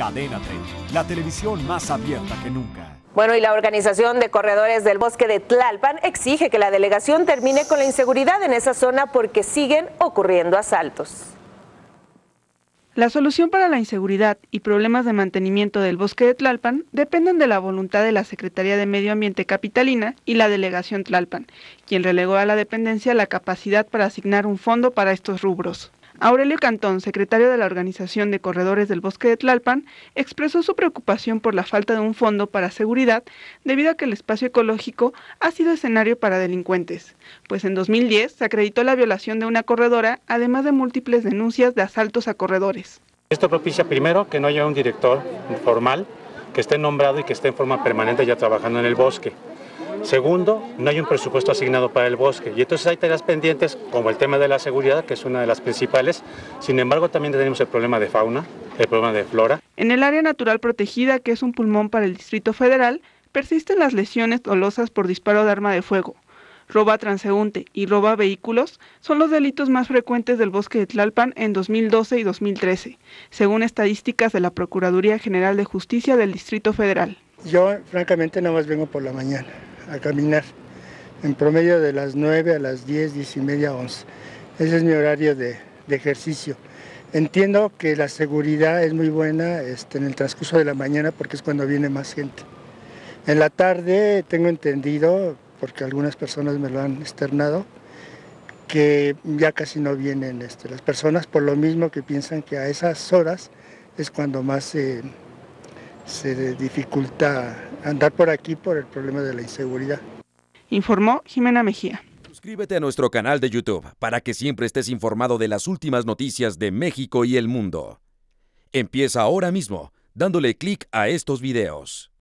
Cadena 30, la televisión más abierta que nunca. Bueno, y la organización de corredores del bosque de Tlalpan exige que la delegación termine con la inseguridad en esa zona porque siguen ocurriendo asaltos. La solución para la inseguridad y problemas de mantenimiento del bosque de Tlalpan dependen de la voluntad de la Secretaría de Medio Ambiente Capitalina y la Delegación Tlalpan, quien relegó a la dependencia la capacidad para asignar un fondo para estos rubros. Aurelio Cantón, secretario de la Organización de Corredores del Bosque de Tlalpan, expresó su preocupación por la falta de un fondo para seguridad debido a que el espacio ecológico ha sido escenario para delincuentes, pues en 2010 se acreditó la violación de una corredora, además de múltiples denuncias de asaltos a corredores. Esto propicia primero que no haya un director formal que esté nombrado y que esté en forma permanente ya trabajando en el bosque. Segundo, no hay un presupuesto asignado para el bosque y entonces hay tareas pendientes como el tema de la seguridad, que es una de las principales. Sin embargo, también tenemos el problema de fauna, el problema de flora. En el área natural protegida, que es un pulmón para el Distrito Federal, persisten las lesiones dolosas por disparo de arma de fuego. Roba transeúnte y roba vehículos son los delitos más frecuentes del bosque de Tlalpan en 2012 y 2013, según estadísticas de la Procuraduría General de Justicia del Distrito Federal. Yo, francamente, nada más vengo por la mañana a caminar, en promedio de las 9 a las 10, 10 y media, 11. Ese es mi horario de, de ejercicio. Entiendo que la seguridad es muy buena este, en el transcurso de la mañana porque es cuando viene más gente. En la tarde tengo entendido, porque algunas personas me lo han externado, que ya casi no vienen este, las personas por lo mismo que piensan que a esas horas es cuando más eh, se dificulta andar por aquí por el problema de la inseguridad. Informó Jimena Mejía. Suscríbete a nuestro canal de YouTube para que siempre estés informado de las últimas noticias de México y el mundo. Empieza ahora mismo dándole clic a estos videos.